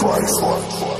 Christ-like.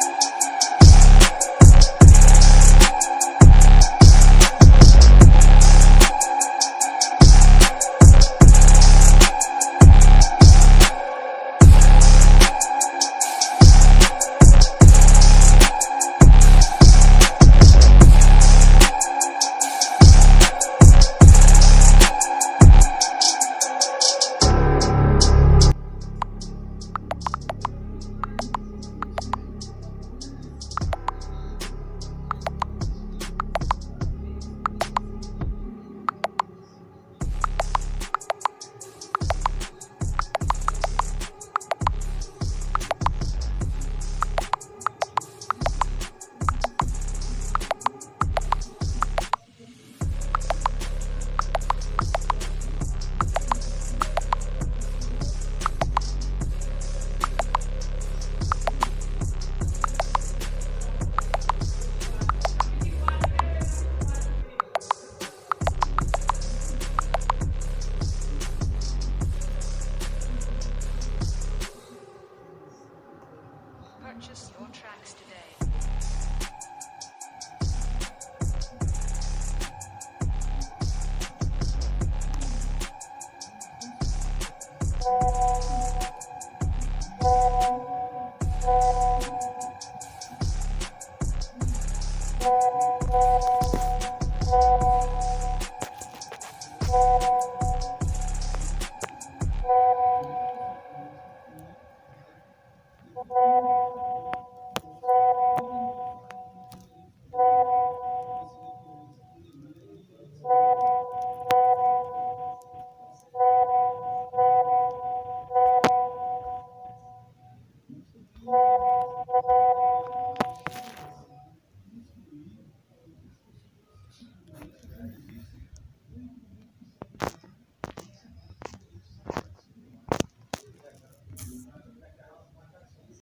Purchase your tracks today.